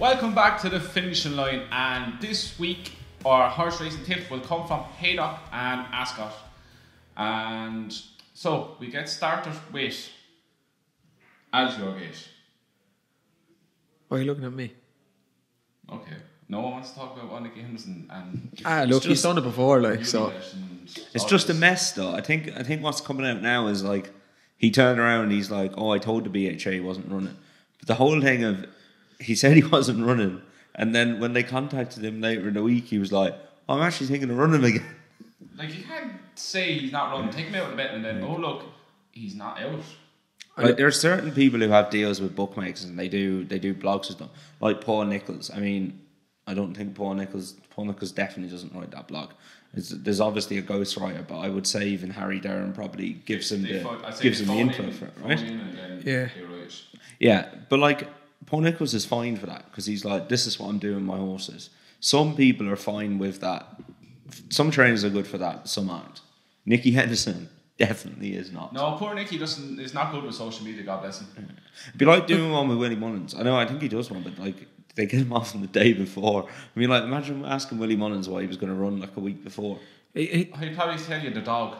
Welcome back to the finishing line, and this week our horse racing tip will come from Haydock and Ascot. And so we get started with Altior Gate. Why are you looking at me? Okay. No one wants to talk about Nicky Henderson and Ah, look, he's just- done it before, like so. It's all just a mess, though. I think I think what's coming out now is like he turned around and he's like, "Oh, I told the BHA he wasn't running," but the whole thing of he said he wasn't running, and then when they contacted him later in the week, he was like, "I'm actually thinking of running again." Like you can't say he's not running, take him out of the bet, and then oh look, he's not out. Like there are certain people who have deals with bookmakers and they do they do blogs and stuff. Like Paul Nicholls. I mean, I don't think Paul Nicholls Paul Nicholls definitely doesn't write that blog. It's, there's obviously a ghostwriter, but I would say even Harry Derham probably gives him They the phone- gives they him the phone info in- for it, right? in and then Yeah. Yeah, but like Paul Nicholls is fine for that because he's like, this is what I'm doing with my horses. Some people are fine with that. Some trainers are good for that. Some aren't. Nicky Henderson definitely is not. No, poor Nicky doesn't is not good with social media. God bless him. It'd be like doing one with Willie Mullins. I know, I think he does one, but like they get him off on the day before. I mean, like imagine asking Willie Mullins why he was going to run like a week before. He- he- He'd probably tell you the dog.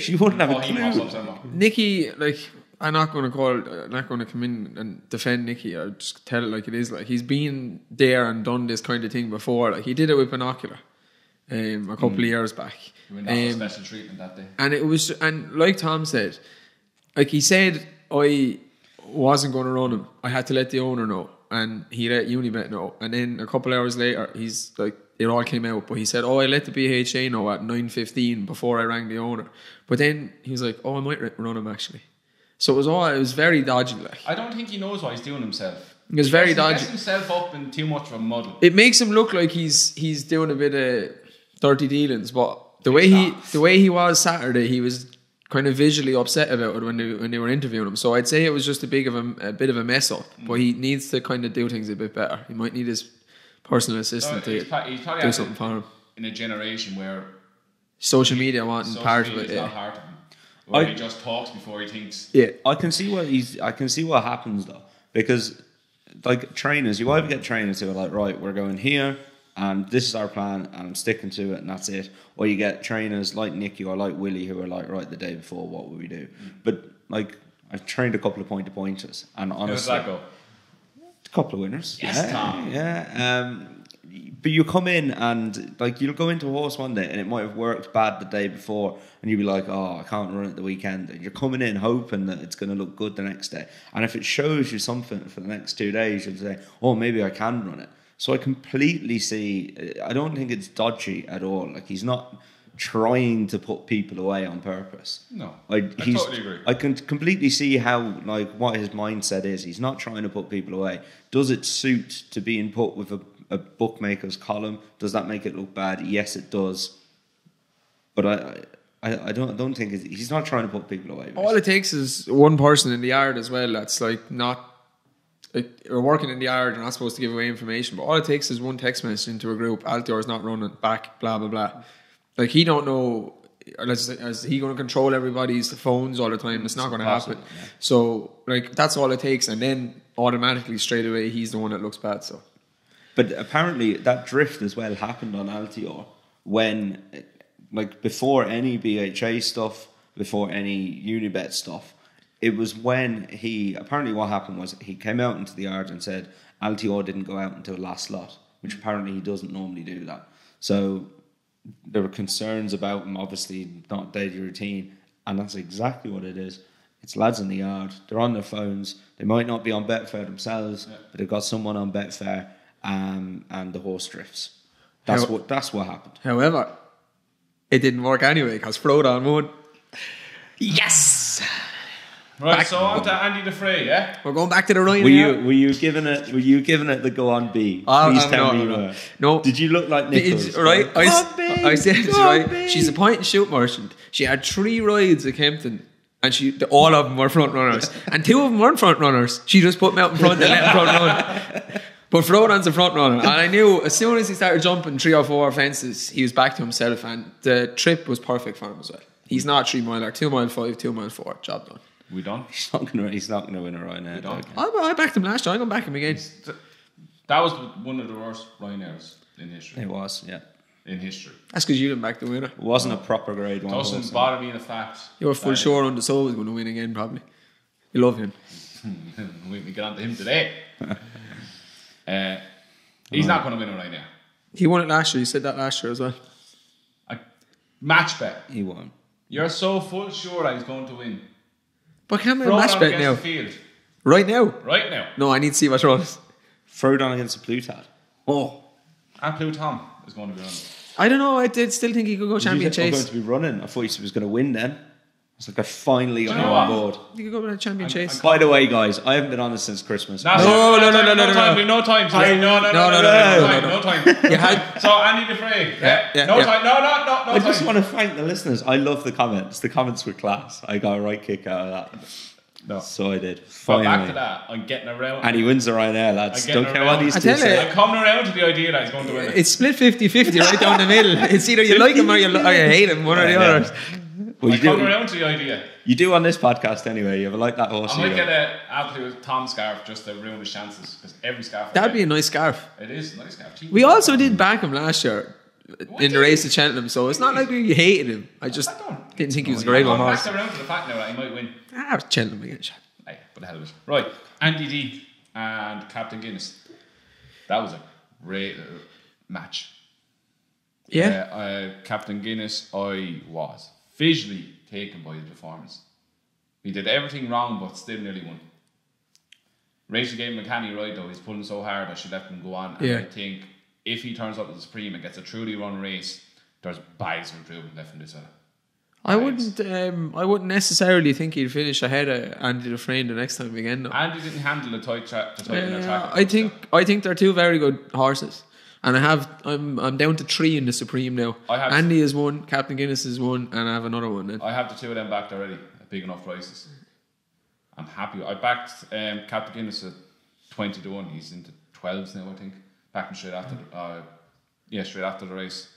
She wouldn't have Oh, a clue. up somewhere. Nicky, like, I'm not going to call, I'm not going to come in and defend Nicky. I'll just tell it like it is. Like, he's been there and done this kind of thing before. Like, he did it with binocular um, a couple of years back. He went off for Um, special treatment that day. and it was, and like Tom said, like he said, I wasn't going to run him. I had to let the owner know, and he let Unibet know. And then a couple hours later, he's like, it all came out. But he said, "Oh, I let the BHA know at nine fifteen before I rang the owner." But then he was like, "Oh, I might run him actually." So it was all, it was very dodgy. Like I don't think he knows what he's doing himself. It was very He dodgy. He himself up in too much of a muddle. it makes him look like he's he's doing a bit of dirty dealings, but the way he the way he was Saturday, he was kind of visually upset about it when they when they were interviewing him. So I'd say it was just a big of a, a bit of a mess up. But he mm. needs to kind of do things a bit better. He might need his personal assistant So to pro- he's probably do something for him. in a generation where Social media wanting part of media it. is not Yeah. Hard to him. Where I- he just talks before he thinks. yeah. I can see what he's. I can see what happens though, because like trainers, you either get trainers who are like, right, we're going here, and this is our plan, and I'm sticking to it, and that's it, or you get trainers like Nicky or like Willie who are like, right, the day before, what will we do? But like, I've trained a couple of point to pointers, and How does honestly, that go? a couple of winners. Yes, yeah, Tom. Yeah. Um, but you come in and like you'll go into a horse one day and it might have worked bad the day before and you'll be like, oh, I can't run it the weekend. And you're coming in hoping that it's going to look good the next day. And if it shows you something for the next two days, you'll say, oh, maybe I can run it. So I completely see. I don't think it's dodgy at all. Like he's not trying to put people away on purpose. No, I, I totally agree. I can completely see how like what his mindset is. He's not trying to put people away. Does it suit to being put with a, a bookmaker's column? Does that make it look bad? Yes, it does. But I, I, I don't, I don't think it's, he's not trying to put people away. All it takes is one person in the yard as well. That's like not. Like, we're working in the yard and not supposed to give away information, but all it takes is one text message into a group. Altior is not running back. Blah blah blah. Like he don't know. Is, is he going to control everybody's phones all the time? It's not going to happen. yeah. So like that's all it takes, and then automatically straight away he's the one that looks bad. So But apparently that drift as well happened on Altior when, like, before any BHA stuff, before any Unibet stuff, it was when he apparently what happened was he came out into the yard and said Altior didn't go out until last lot, which apparently he doesn't normally do that. So there were concerns about him, obviously not daily routine, and that's exactly what it is. It's lads in the yard. They're on their phones. They might not be on Betfair themselves, but they've got someone on Betfair, um, and the horse drifts. That's How- what. That's what happened. however, it didn't work anyway because Frodon won. Yes, Right, Back- so on to Andy Dufresne, yeah? we're going back to the Ryan. Were you were you giving it? Were you giving it the go on B? Oh, Please um, tell no, me no, you no. were. No. Did you look like Nichols? It's, right, I, Go s- on, B, I said, go on, right, B. she's a point and shoot merchant. She had three rides at Kempton, and she the- all of them were front runners, and two of them weren't front runners. She just put them out in front and let them front run. But Frodon's a front runner, and I knew as soon as he started jumping three or four fences, he was back to himself, and the trip was perfect for him as well. He's not three miler, two mile five, two mile four, job done. We done? He's not gonna. He's not gonna win a right now. don't. I, I backed him last year. I'm gonna back him again. That was one of the worst Ryanairs in history. It was, yeah. In history. That's because you didn't back the winner. It wasn't a proper grade one. Doesn't horse. bother me the fact. You were full sure on the soul was going to win again, probably. You love him. we we get on to him today. uh, he's not going to win it right now. He won it last year. You said that last year as well. I, match bet. He won. You're so full sure that he's going to win. But can I Throw it match on bet against now? the field Right now? right now. No, I need to see what's wrong. Throw it on against a Plutat. Oh. And Blue Tom is going to be on. I don't know. I did still think he could go champion I'm going chase. to be running. I thought he was going to win then. It's like I finally got you know on board. He could go with a champion chase. By the way, guys, I haven't been on this since Christmas. No, no, no, no, no, no, time, no. no time. today. No, no, no, No, no, no, no, no, no, no, time, no. no time. You had- So Andy Dufresne, yeah, yeah, no yeah. time, no, no, no, no I just time. want to thank the listeners. I love the comments. The comments were class. I got a right kick out of that. No. So I did. But Finally. back to that, I'm getting around. And he wins the Ryanair, lads. Don't care around. what these I two say. I'm coming around to the idea that he's going to win it. It's split 50 50 right down the middle. It's either you like him or you, or you hate him, one or the Yeah. other. Well, I'm you, coming do, around to the idea. you do on this podcast anyway. You ever like that horse? I might you get go, a absolute Tom scarf just to ruin his chances because every scarf. That'd be a nice scarf. It is a nice scarf. We also did back him last year in the race at Cheltenham, so it's not like we hated him. I just I didn't think he was a great I'm one back horse. around to the fact now that he might win. Ah, Cheltenham again. Shaq. Aye, but the hell of it. Right, Andy D and Captain Guinness. That was a great match. Yeah. Uh, uh, Captain Guinness, I was visually taken by his performance. He did everything wrong, but still nearly won. Rachel gave him a canny ride though. He's pulling so hard that she let him go on. And Yeah. I think if he turns up to the Supreme and gets a truly run race, there's bags of improvement left in this fella. I wouldn't. Um, I wouldn't necessarily think he'd finish ahead of Andy Dufresne the next time again. Though. And he didn't handle the tight track. The tight Uh, track. I think. I think they're two very good horses, and I have. I'm. I'm down to three in the Supreme now. I have- Andy is one. Captain Guinness is one, and I have another one. Then. I have the two of them backed already at big enough prices. I'm happy. I backed um, Captain Guinness at twenty to one. He's into twelves now, I think. Backing straight after, the, uh, yeah, straight after the race.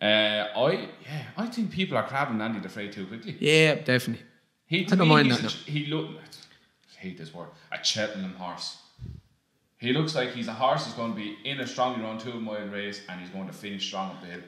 Uh, I yeah, I think people are crabbing Andy Dufresne too quickly. Yeah, definitely. He, I don't mind that, a ch- He look. I hate this word. A Cheltenham horse. He looks like he's a horse who's going to be in a strongly run two mile race and he's going to finish strong up the hill.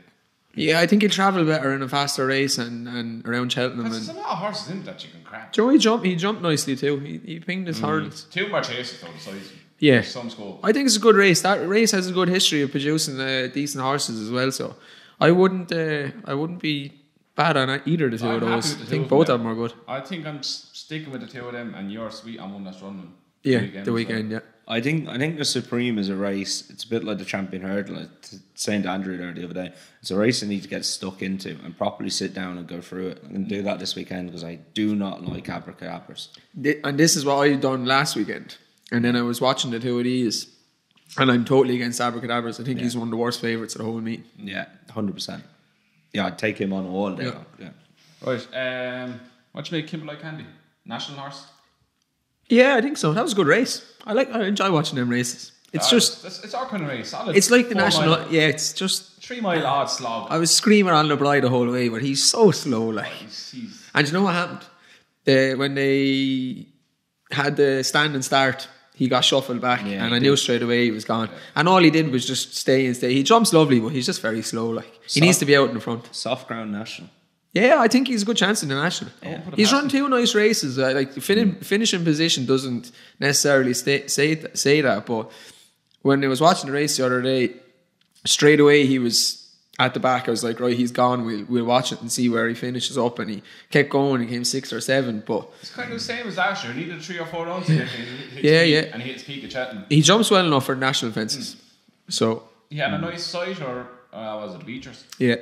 Yeah, I think he'll travel better in a faster race and, and around Cheltenham. There's a lot of horses in that you can crab. Joey jumped. He jumped nicely too. He, he pinged his hurdles. Two more chases though, so he's Yeah. some scope. I think it's a good race. That race has a good history of producing uh, decent horses as well. So I wouldn't. Uh, I wouldn't be bad on either of the 2 I'm of those. I think of both of them are good. I think I'm sticking with the two of them, and you're sweet on one that's running. Yeah, weekend the weekend. well. Yeah. I think I think the Supreme is a race. It's a bit like the Champion Hurdle. I was saying to Andrew there the other day, it's a race I need to get stuck into and properly sit down and go through it. I'm going to do that this weekend because I do not like Abacadabras. Thi- And this is what I done last weekend. And then I was watching the two of these, and I'm totally against Abacadabras. I think he's one of the worst favourites of the whole meet. Yeah, hundred percent. Yeah, I'd take him on all day. Yeah. long, Yeah. Right. Um, what do you make Kimberlite Candy? National horse. Yeah, I think so. That was a good race. I like. I enjoy watching them races. It's Uh, just. it's, it's our kind of race. Solid It's like the four national. mile- Yeah, it's just. three mile odd slog. I was screaming on LeBly the whole way, but he's so slow. Like, He's- he's- and you know what happened? The, when they had the stand and start, he got shuffled back, Yeah, and he I knew straight away he was gone. And all he did was just stay and stay. He jumps lovely, but he's just very slow. Like he needs to be out in the front. Soft ground national. Yeah, I think he's a good chance in the national. Yeah. He's run two nice races. Uh, like the fin- finishing position doesn't necessarily stay, say th- say that, but when I was watching the race the other day, straight away he was at the back. I was like, right, he's gone. We'll we'll watch it and see where he finishes up. And he kept going. He came six or seven, but It's kind of the same as last year. He needed three or four runs to get to his his Yeah, peak, yeah. And he hit his peak at Cheltenham. he jumps well enough for national fences. So He had a nice sight, or uh, was it Beechers? yeah,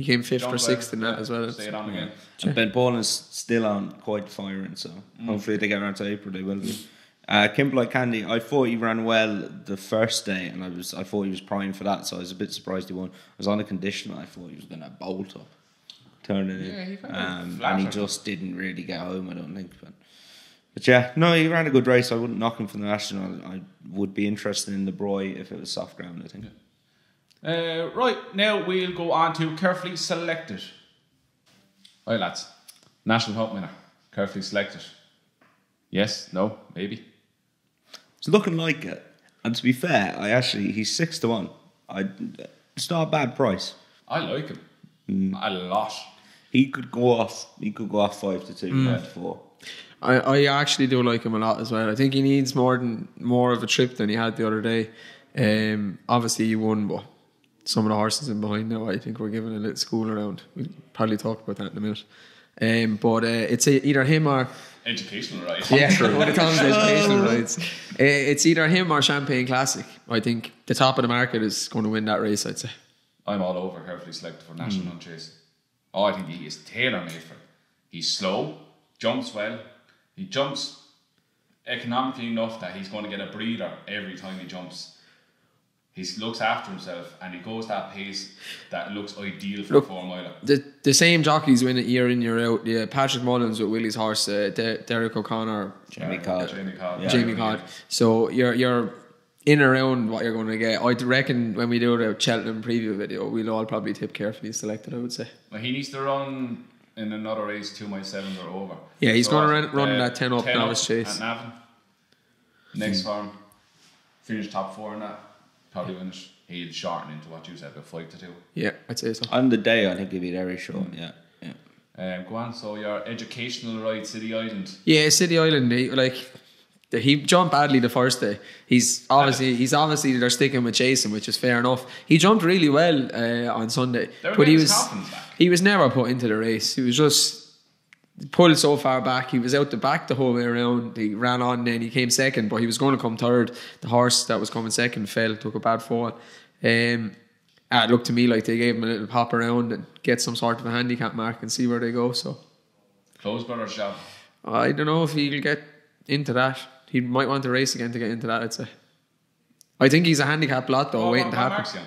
he came fifth or Jumped sixth in that yeah, as well. Stayed on again. And Ben Paul is still on quite firing, so hopefully they get around to April. They will be. Uh, Kimberlite Candy, I thought he ran well the first day, and I was I thought he was primed for that, so I was a bit surprised he won. I was on a condition I thought he was going to bolt up, turn it Yeah, in, kind um, and he just didn't really get home. I don't think, but but yeah, no, he ran a good race. I wouldn't knock him for the national. I would be interested in the Broy if it was soft ground. I think. Uh, right, now we'll go on to carefully selected. Right, lads. National Hope winner. Carefully selected. Yes, no, maybe. It's looking like it. And to be fair, I actually he's six to one. I it's not a bad price. I like him Mm. a lot. He could go off. He could go off five to two, five to four. I, I actually do like him a lot as well. I think he needs more than more of a trip than he had the other day. Um, obviously he won, but some of the horses in behind now, I think we're giving a little school around. We'll probably talk about that in a minute. Um, but uh, it's either him or Educational, right? yeah, one of Tom's educational rights. Uh, it's either him or Champagne Classic. I think the top of the market is going to win that race. I'd say. I'm all over carefully selected for national hunt chase. Oh, I think he is tailor made for it. He's slow, jumps well. He jumps economically enough that he's going to get a breather every time he jumps. He looks after himself and he goes that pace that looks ideal for Look, a four miler. the the same jockeys win it year in year out. Yeah, Patrick Mullins with Willie's horse, uh, De- Derek O'Connor, Jamie Yeah, Codd. Jamie Codd. Yeah. Jamie Codd. So you're you're in around what you're going to get. I reckon when we do the Cheltenham preview video, we'll all probably tip carefully selected. I would say. Well, he needs to run in another race, two mile sevens or over. Yeah, he's gonna I- run- run that 10 up novice chase. At Navan. Next farm, finish top four in that. Probably win it. He'd shorten into what you said, about five to two. Yeah, I'd say so. On the day, I think he'd be very short. Yeah, yeah. Um, go on. So your educational ride, City Island. Yeah, City Island. He, like he jumped badly the first day. He's obviously he's obviously they're sticking with Jason, which is fair enough. He jumped really well uh, on Sunday, They but he was back. he was never put into the race. He was just pulled so far back. He was out the back the whole way around. He ran on, and he came second, but he was going to come third. The horse that was coming second fell, took a bad fall. Um, ah, it looked to me like they gave him a little pop around and get some sort of a handicap mark and see where they go. So Close brothers job. I don't know if he'll get into that. He might want to race again to get into that. I'd say. I think he's a handicap lot though, Oh, waiting to happen.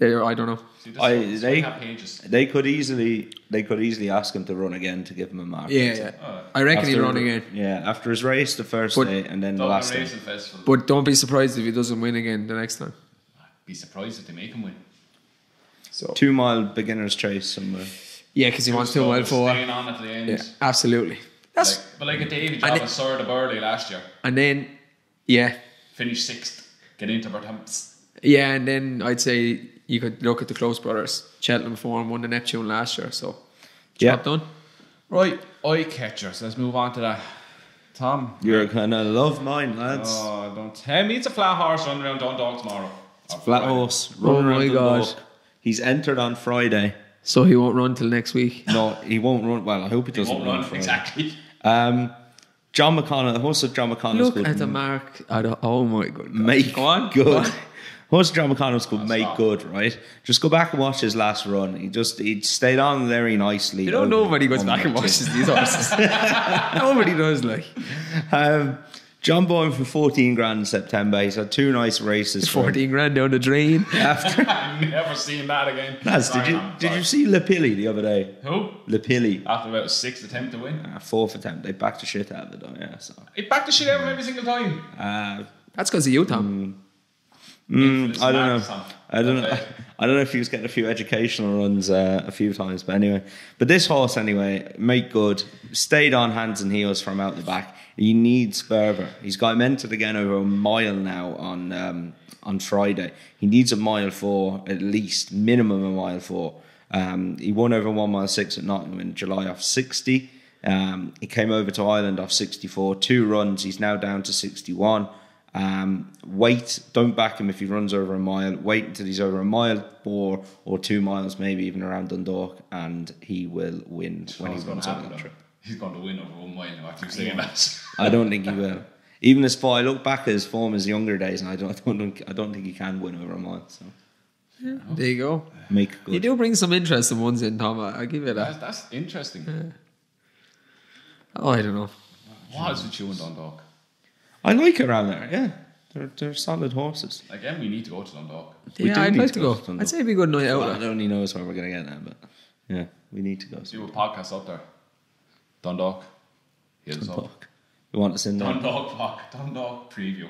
Marks? There, I don't know. See, I- this they- one have pages. They could easily, they could easily ask him to run again to give him a mark. Yeah, yeah. Oh. I reckon he'll After- run again. Yeah, after his race the first But- day and then the last day. Racing But don't be surprised if he doesn't win again the next time. be surprised if they make him win. So Two mile beginner's chase somewhere. yeah, because he wants to So well for. Staying on at the end. Yeah, absolutely. That's Like, but like a David And job it- at Sir de Burley last year. and then yeah, finish sixth. Get into Pertemps. yeah, and then I'd say you could look at the Close brothers. Cheltenham form won the Neptune last year, so Yeah. job done. Right, eye catchers. Let's move on to that. Tom. You're gonna love mine, lads. Oh, don't tell me it's a flat horse running around Dundalk tomorrow. Or Flat Friday. horse. Oh running around my the God. He's entered on Friday. So he won't run till next week. No, he won't run. Well, I hope he He doesn't won't run. run, exactly. Um, John McConnell, the horse of John McConnell's Look called at the mark. Oh my god! Make Go on. good. Go on. Horse of John McConnell's called That's Make not- Good, right? Just go back and watch his last run. He just he stayed on very nicely. You don't know, over nobody goes back and watches these horses. nobody does. Like Um, John Boyne for 14 grand in September. He's had two nice races. fourteen grand down the drain. After I've never seen that again. Lads, did you did sorry. you see Lapilli the other day? Who? Lapilli, After about a sixth attempt to win. uh, fourth attempt. They backed the shit out of it, though. Yeah, so He backed the shit out of him every single time. uh, That's because of you, Tom. Mm, I don't know. I don't know. I don't know if he was getting a few educational runs uh, a few times, but anyway. But this horse, anyway, make good. Stayed on hands and heels from out the back. He needs further. He's got him entered again over a mile now on um, on Friday. He needs a mile four at least, minimum a mile four. Um, he won over one mile six at Nottingham in July off sixty. Um, he came over to Ireland off sixty four. Two runs. He's now down to sixty one. Um, wait, don't back him if he runs over a mile. Wait until he's over a mile or or two miles, maybe even around Dundalk, and he will win when he going runs to over happen? that trip. He's going to win over one mile now after you saying that. I don't think he will. Even as far I look back at his form as younger days, and I don't, I don't, I don't think he can win over a mile. So There you go. make good. You do bring some interesting ones in, Tom. I I give you that. that's interesting. Oh, I don't know. What is with you and Dundalk? I like it around there. Yeah, they're they're solid horses. Again, we need to go to Dundalk. We Yeah, do I'd need like to to go go. to Dundalk. I'd say it'd be a good night out. God like. only knows where we're gonna get there, but yeah, we need to go. Do a podcast up there. Dundalk. Hit us up. Dundalk. You want us in there? Dundalk Park. Dundalk preview.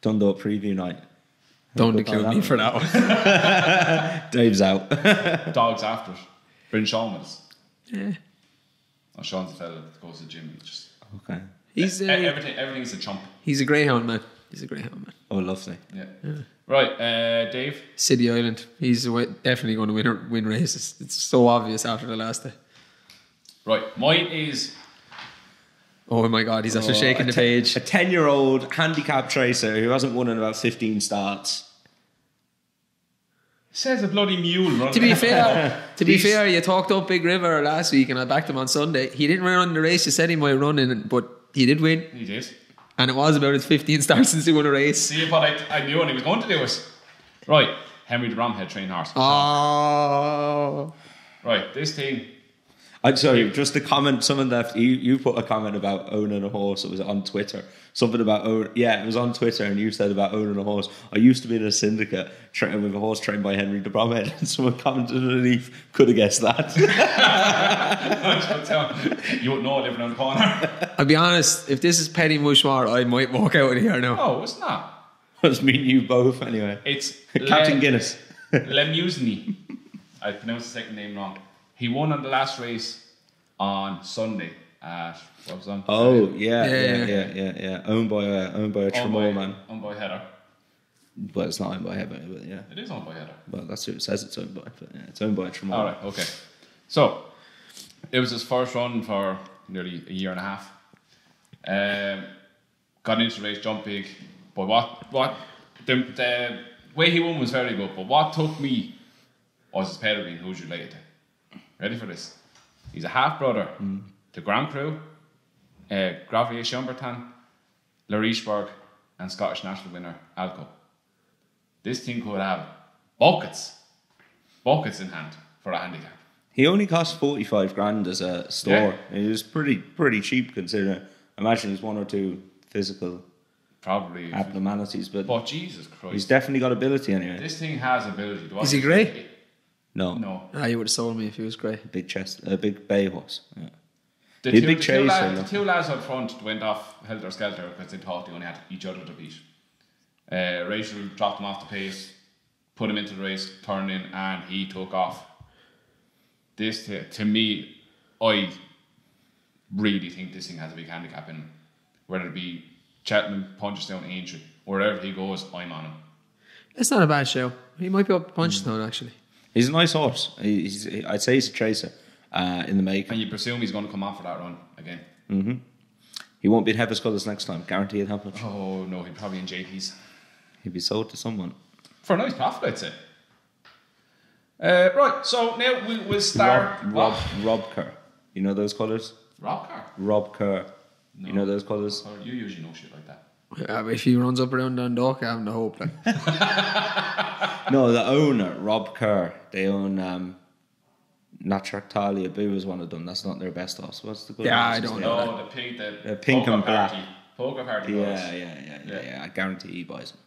Dundalk preview night. Don't Look include at me that for that one. Dave's out. Dogs after it. Bring Sean with us. Yeah. Oh, Sean's the fella that goes to the gym. He just Uh, okay. He's E- a, everything. Everything's a chump. He's a greyhound man. He's a greyhound man. Oh, lovely. Yeah. Right, uh, Dave. City Island. He's definitely going to win or- win races. It's so obvious after the last day. Right, mine is Oh my God, he's after Oh, shaking a the te- page. A 10 year old handicap tracer who hasn't won in about 15 starts. says a bloody mule. To be fair, to be fair, you talked up Big River last week, and I backed him on Sunday. He didn't run the race. You said he might run in, but he did win, he did. And it was about his 15 starts since he won a race. See what I, I knew and he was going to do it. Right, Henry de Bromhead trained horse. Oh, Right, this thing. I'm sorry, just a comment. Someone left. You, you put a comment about owning a horse. It was on Twitter. Something about own. Yeah, it was on Twitter, and you said about owning a horse. I used to be in a syndicate tra- with a horse trained by Henry de Bromhead, and someone commented underneath. Could have guessed that. you wouldn't know living on the corner. I'll be honest. If this is Petit Mouchoir, I might walk out of here now. Oh, it's not. That's me and you both, anyway. It's Captain Le- Guinness. Lemusny. I pronounced the second name wrong. He won on the last race on Sunday at what was on? Oh yeah, Yeah, yeah, yeah. yeah, yeah, yeah. Owned by a owned by a owned Tremor man, owned by Heather. but it's not owned by Heaven. But yeah, It is owned by Heather. well that's who it says it's owned by. But yeah, it's owned by a Tremor. All right, okay. So it was his first run for nearly a year and a half. Um, got into the race, jumped big, but what what the the way he won was very good. But what took me was his pedigree, and who's related to. Ready for this? He's a half brother to Grand Cru, uh, Gravier Chambertin, Larichberg, and Scottish national winner Al Co. This team could have buckets, buckets in hand for a handicap. He only cost forty five grand as a store. Yeah. It was pretty pretty cheap considering. Imagine he's one or two physical Probably. abnormalities, but But Jesus Christ, he's definitely got ability anyway. This thing has ability. Do Is he grey? No, No. Ah, you would have sold me if he was great. big chest, a big bay horse. Yeah. The two, big the, two chaser, lads, no? the two lads up front went off helter skelter because they thought they only had each other to beat. Uh, Rachel dropped him off the pace, put him into the race, turned in, and he took off. This, to, to me, I really think this thing has a big handicap in him. Whether it be Cheltenham, Punchestown, Aintree, wherever he goes, I'm on him. It's not a bad show. He might be up to Punchestown actually. He's a nice horse. He- He's, I'd say he's a tracer uh, in the making. And you presume he's going to come on for that run again. He won't be at Heather Scullers next time. Guaranteed how much. Oh no, he'd probably in JP's. He'd be sold to someone. For a nice profit, I'd say. Uh, right, so now we will start. Rob, Rob, Rob Kerr. You know those colours? Rob Kerr. Rob Kerr. You know those colours? Oh, you usually know shit like that. Yeah, if he runs up around Dundalk, I haven't the hope. Like. No, the owner, Rob Kerr. They own um, Natractalia Boo is one of them. That's not their best horse. What's the good Yeah, horse? I don't know there? No, the pink, the The pink and black. Party. Poker party. Yeah, yeah, yeah, yeah, Yeah. yeah. I guarantee he buys them.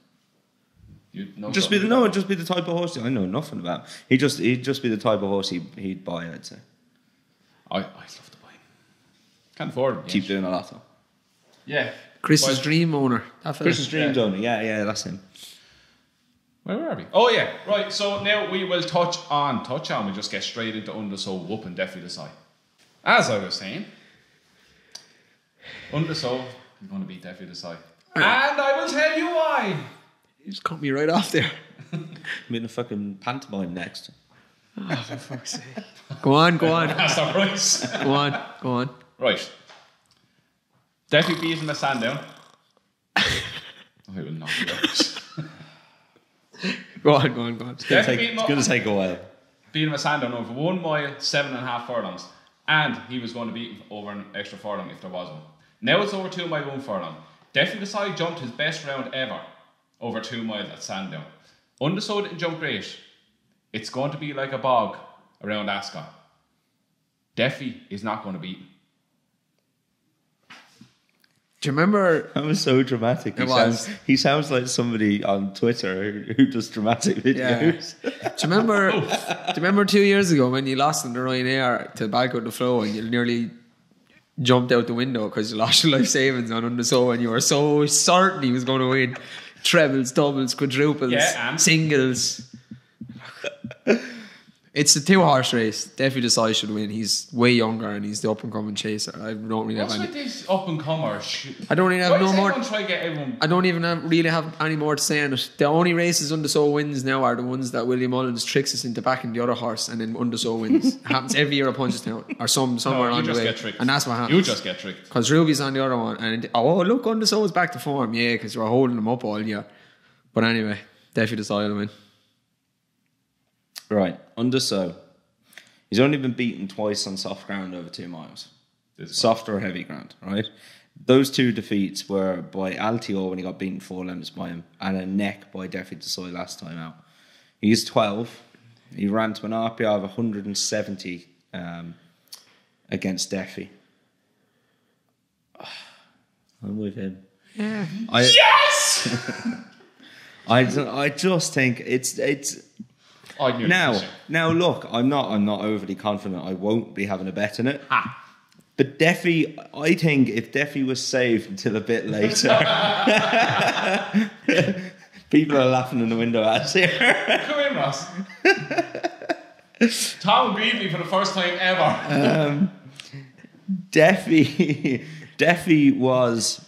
You know Just be the something no, about just be the type of horse I know nothing about. He just he'd just be the type of horse he he'd buy. I'd say. I, I'd love to buy him. Can't afford him. Keep yet. doing a lot though. Yeah. Chris's Well, dream owner. That fella. Chris's dream owner. Yeah, yeah, that's him. Where were we? Oh yeah, right. So now we will touch on touch on. We just get straight into Un De Sceaux whoop and Defi du Seuil. As I was saying, Un De Sceaux is going to beat Defi du Seuil, and I will tell you why. He just cut me right off there. I'm in a fucking pantomime next. Oh, for fuck's sake. Go on, go on, That's the price. go on, go on. right. Definitely beating the Sandown. I will not. Go on, go on, go on. It's gonna, take, beat him it's up. gonna take a while. beating him a Sandown over one mile, seven and a half furlongs. And he was going to beat him over an extra furlong if there was one. Now it's over two mile, one furlong. Defi du Seuil jumped his best round ever over two miles at Sandown. Un De Sceaux didn't jump great. It's going to be like a bog around Ascot. Defi is not going to beat him. Do you remember? That was so dramatic. He was. sounds he sounds like somebody on Twitter who, who does dramatic Yeah. videos. Do you remember? do you remember two years ago when you lost in the Ryanair to Balko des Flos and you nearly jumped out the window because you lost your life savings on Un De Sceaux and you were so certain he was going to win trebles, doubles, quadruples, Yeah, singles. It's a two horse race. Defi du Seuil should win. He's way younger and he's the up and coming chaser. I don't really have What's any. with this up and comer? I don't have Why no does more. everyone try to get everyone? I don't even have, really have any more to say on it. The only races Un De Sceaux wins now are the ones that William Mullins tricks us into backing the other horse and then Un De Sceaux wins. happens every year at Punchestown or some somewhere No, you on the just way. get tricked. And that's what happens. You just get tricked. Because Ruby's on the other one. And oh, look, Un De Sceaux's back to form. Yeah, because we're holding them up all year. But anyway, Defi du Seuil will win. Right, Un De Sceaux. He's only been beaten twice on soft ground over two miles. This Soft or heavy ground, right? Those two defeats were by Altior when he got beaten four lengths by him, and a neck by Defi du Seuil last time out. He's 12. He ran to an RPI of 170 um, against Defi. I'm with him. Yeah. I, Yes. I, I just think it's it's I knew now, now look, I'm not I'm not overly confident I won't be having a bet in it. Ha. But Defi, I think if Defi was saved until a bit later, people are laughing in the window at us here. Come in, Ross. Tom beat me for the first time ever. Um, Defi, Defi was.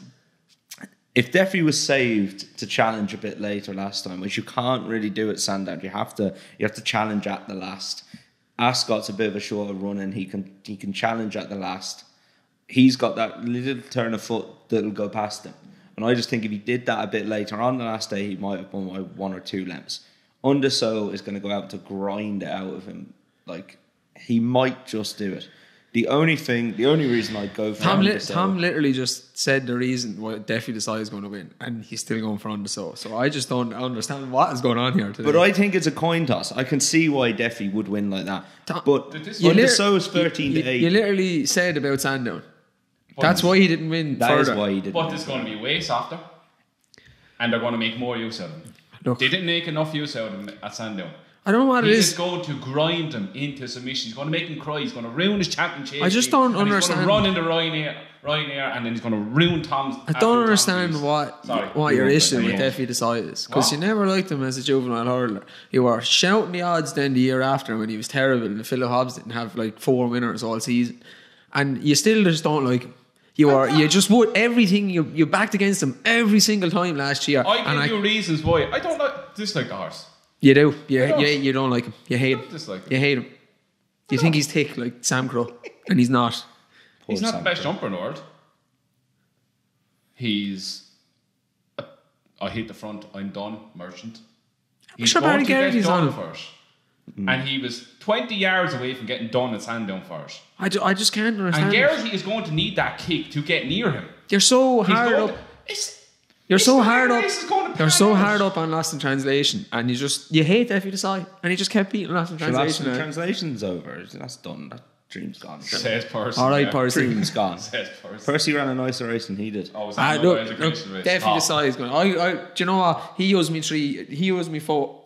If Defi was saved to challenge a bit later last time, which you can't really do at Sandown, you have to you have to challenge at the last. Ascot's a bit of a shorter run, and he can he can challenge at the last. He's got that little turn of foot that'll go past him, and I just think if he did that a bit later on the last day, he might have won by one or two lengths. Un De Sceaux is going to go out to grind it out of him. Like he might just do it. The only thing, the only reason I'd go for Tom, li- Tom literally just said the reason why Defi du Seuil is going to win, and he's still going for Un De Sceaux. So I just don't understand what is going on here today. But I think it's a coin toss. I can see why Defi would win like that. Tom- But Did You Under lit- so is thirteen you, to eight. You literally said about Sandown. That's why he didn't win That is further. why he didn't. But it's going to be way softer, and they're going to make more use of him. Look. They didn't make enough use out of him at Sandown. I don't know what He it is He's going to grind him into submission. He's going to make him cry. He's going to ruin his championship. I just don't and He's understand- going to run into Ryanair, Ryanair, and then he's going to ruin Tom's. I don't understand what Sorry. what your You issue won't, with you Defi du Seuil is because you never liked him as a juvenile hurler. You were shouting the odds then the year after when he was terrible and Philip Hobbs didn't have like four winners all season, and you still just don't like him. You are you just would everything you you backed against him every single time last year. I and give you reasons why. I don't like dislike the horse. You do. You, I don't. you, you don't like him. You hate him. dislike him. You hate him. You think he's thick like Sam Crow, and he's not. He's Poor not the best Sam jumper in the world. He's. a- I hit the front. I'm done. Merchant. He's sure going Barry to get done on him. first. And he was 20 yards away from getting done at Sandown first. I, ju- I just can't And understand. it. Garrity is going to need that kick to get near him. You're so He's hard going up. to- it's- You're it's so hard up. race is going to You're so hard up on Lost in Translation, and you just you hate Effie Desai, and he just kept beating Lost in So that's Translation. the eh? translation's over. That's done. That dream's gone. Says Percy. All right, yeah. Percy. Dream's gone. Says Percy. Percy ran a nicer race than he did. Oh, was that look, another look, education race? Definitely Oh. Desai is going. I, I, do you know what? He owes me three. He owes me four.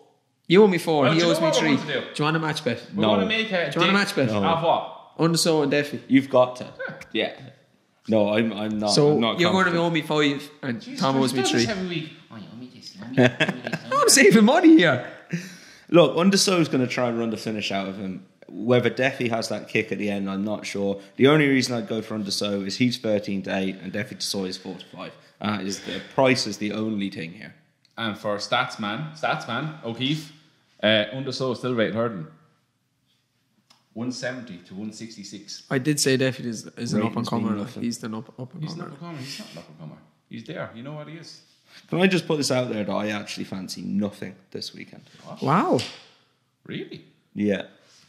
You owe me four. Well, he owes me three. Do do? you want a match bet? We're No. going to make a. Do you want a match bet? No. Of what? Un De Sceaux and Defi. You've got to. Yeah. No, I'm. I'm not. So I'm not you're going to confident. owe me five, and Jesus Tom owes me three. just week. Oh, you owe me this, you owe me you owe me this, you owe me I'm saving money here. Look, Un De Sceaux's going to try and run the finish out of him. Whether Defi has that kick at the end, I'm not sure. The only reason I'd go for Un De Sceaux is he's 13 to 8 and Defi du Seuil is 4 to 5. Uh, is the price is the only thing here. And for Statsman, Statsman, O'Keefe, uh, Un De Sceaux is still rated Hurden. 170 to 166. I did say Defi is, is an up and comer. mean he's the up, up and He's not comer. a comer. He's not an up and comer. He's there. You know what he is. Can I just put this out there that I actually fancy nothing this weekend? Wow. Really? Yeah.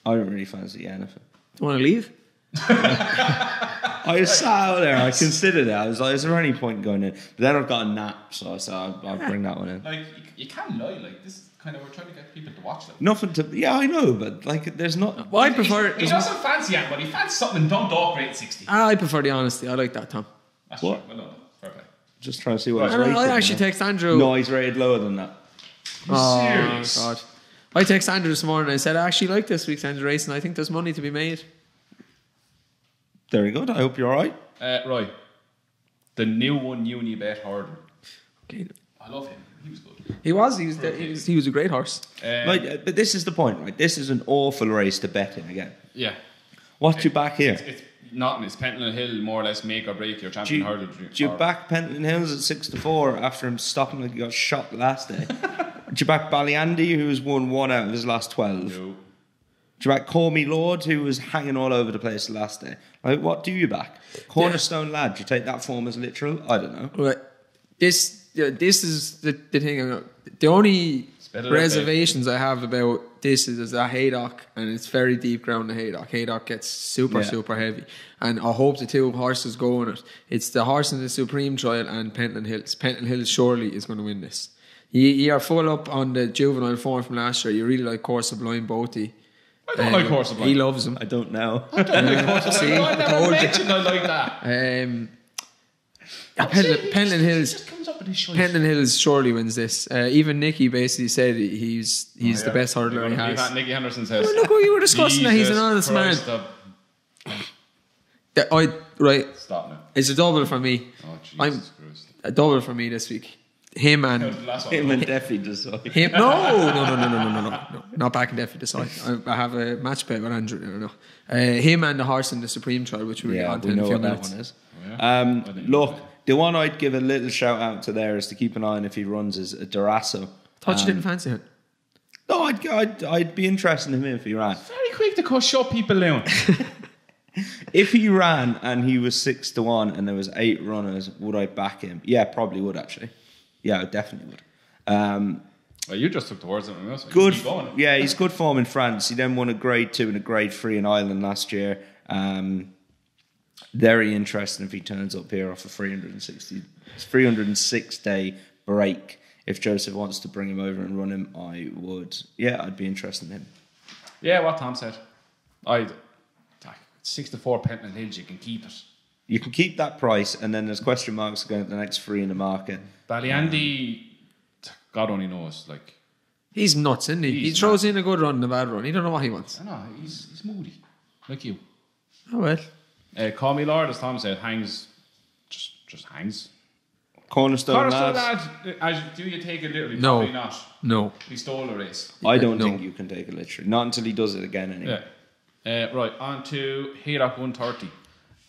I don't really fancy anything. Do you want to leave? I just sat out there. I considered it. I was like, is there any point going in? But then I've got a nap, so I said I'll, I'll bring that one in. Like, you, you can't lie. Like, this is kind of, we're trying to get people to watch them. Nothing to. Yeah, I know, but like, there's not. Well, I prefer. He doesn't fancy it, but he fancies something in Dundalk rate 60. I prefer the honesty. I like that, Tom. That's What? true. Well done. Fair play. Just trying to see what Right. it's I, rated. I you actually know. text Andrew. No, he's rated lower than that. oh, serious? God. I text Andrew this morning. I said I actually like this week's Andrew race, and I think there's money to be made. Very good. I hope you're all right. Uh, right. The new one, Unibet Hurden. Okay. I love him. He was good. He was. He was. He was, he was a great horse. Um, Like, uh, but this is the point, right? This is an awful race to bet in again. yeah. What's your back here? It's, it's nothing. It's Pentland Hill more or less make or break your Do champion you, hurdle. do you back Pentland Hills at six to four after him stopping like he got shot last day? do you back Ballyandy, who has won one out of his last twelve? No. Do you back Call Me Lord, who was hanging all over the place last day? Like, what do you back? Cornerstone lad, do you take that form as literal? I don't know. Right. This yeah, this is the, the thing. The only reservations I have about this is, is that Haydock, and it's very deep ground. The Haydock. Haydock gets super Yeah. super heavy, and I hope the two horses go on it. It's the horse in the Supreme Trial and Pentland Hills. Pentland Hills surely is going to win this. You, you are full up on the juvenile form from last year. You really like Course of Blind Boaty. I don't like Horse of He loves him. I don't know. See, I I never mentioned I like that. Um, yeah, Pentland, Pentland Hills. just comes up with his shite. Pentland Hills surely wins this. Uh, even Nicky basically said he's he's Oh, the best hurdler he has. that Nicky Henderson says. Well, look what you were discussing that he's an honest man. Christ, uh, Yeah, I right. Stop now. It's a double for me. Oh, I'm Jesus Christ. a double for me this week. Him and The last one. Him and Defi du Seuil. him. No, no, no, no, no, no, no, no, no. Not back in Defi du Seuil. I, I have a match bet with Andrew. No, no, no. Uh, him and the horse in the Supreme Trial, which we'll get Yeah, on to we know what that one is. Oh, yeah? Um, look, know that. The one I'd give a little shout out to there is to keep an eye on if he runs is a Darasso. Thought you Um, didn't fancy it. No, I'd, I'd, I'd be interested in him if he ran. Very quick to call shut people down. If he ran and he was six to one and there was eight runners, would I back him? Yeah, probably would actually. Yeah, I definitely would. Um, well, you just took the words out of my mouth. so good. Keep going. Yeah, he's good form in France. He then won a grade two and a grade three in Ireland last year. Um, very interesting if he turns up here off a 360, 306 day break. If Joseph wants to bring him over and run him, I would. Yeah, I'd be interested in him. Yeah, what Tom said. I'd. Six to four Pentland Hills, you can keep it. You can keep that price, and then there's question marks going at the next three in the market. Ballyandy, God only knows. Like, He's nuts, isn't he? he He's throws in a good run and a bad run. He don't know what he wants. I know, he's, he's moody. Like you. Oh well. Uh, Call Me Lord, as Tom said, hangs. Just just hangs. Cornerstone, Cornerstone lads. lad, as, do you take it literally? No. Probably not. No. He stole the race. I don't No. think you can take it literally. Not until he does it again anyway. Yeah. Uh, right, on to Haydock 130.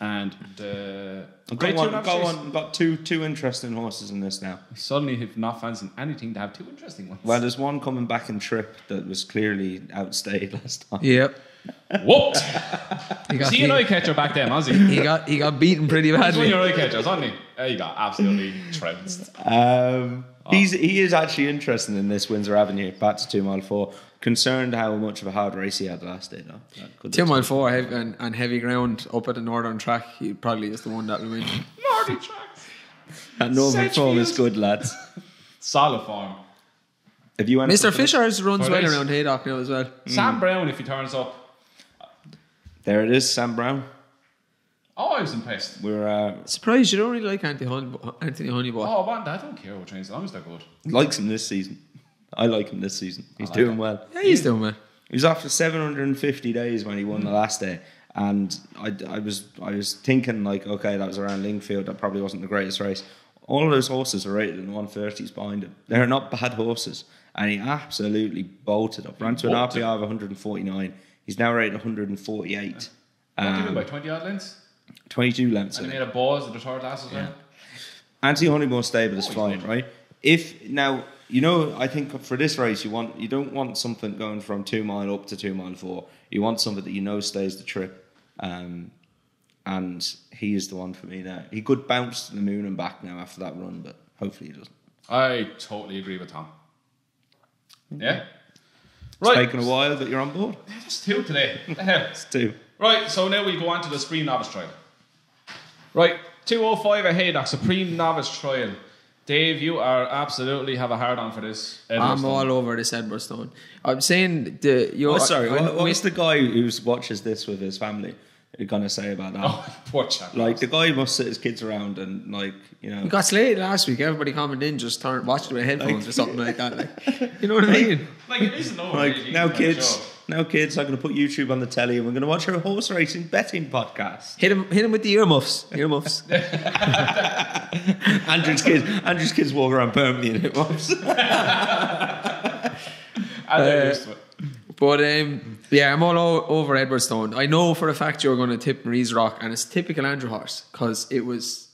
And the. Go two on, novice go race. on. Got two two interesting horses in this now. Suddenly, have not fancying anything to have two interesting ones. Well, there's one coming back in trip that was clearly outstayed last time. Yep. Whooped! He got, See he, an eye catcher back then, was he? he got he got beaten pretty badly. He's one of your eye catchers, wasn't he? He got absolutely trounced. Um, he's he is actually interested in this Windsor Avenue back to two mile four. Concerned how much of a hard race he had last day though. Two mile four heavy, and, and heavy ground up at the northern track. He probably is the one that will win. Lordy tracks. That Northern form is good, lads. Solid form. Have you Mr. for this? Fishers runs For well around Haydock now as well. Sam Brown, if he turns up. There it is, Sam Brown. Oh, I was impressed. We're uh, Surprised you don't really like Anthony, Honey, Anthony Honeyball. Oh, man, I don't care what trains, as long as they're good. likes him this season. I like him this season. He's like doing him. well. yeah, he's doing well. He was after 750 days when he won the last day, and I, I was I was thinking like, okay, that was around Lingfield. That probably wasn't the greatest race. All of those horses are rated in the 130s behind him. They're not bad horses, and he absolutely bolted up. Ran to an RPI of 149. He's now rated 148. What do you mean by 20 odd lengths? 22 lengths. And he made a balls at the third last as well. Anti Honeyball stable is Oh, fine, right? If now you know, I think for this race you want you don't want something going from two mile up to two mile four. You want something that you know stays the trip, um, and he is the one for me now. He could bounce to the moon and back now after that run, but hopefully he doesn't. I totally agree with Tom. Yeah? It's taken a while, but you're on board. Just two today. What? It's two. Right, so now we go on to the Supreme Novice Trial. Right, 205 at Haydock, Supreme Novice Trial. Dave, you are absolutely have a hard on for this. I'm Edwardstone. all over this Edwardstone. I'm saying the you. Oh, sorry. I- I- What, what's the guy who watches this with his family gonna say about that? Oh, poor chap. Like the guy must sit his kids around and like you know. We got slated last week. Everybody coming in just turned watched it with headphones or something like that. Like, you know what I mean? like, it isn't over. Like, really, now kids. Now, kids, I'm going to put YouTube on the telly and we're going to watch our horse racing betting podcast. Hit him, hit him with the earmuffs. Earmuffs. Andrew's kids, Andrew's kids walk around permanently in earmuffs. And they're Uh, used to it. But um, yeah, I'm all o- over Edwardstone. I know for a fact you're going to tip Marie's Rock, and it's typical Andrew horse because it was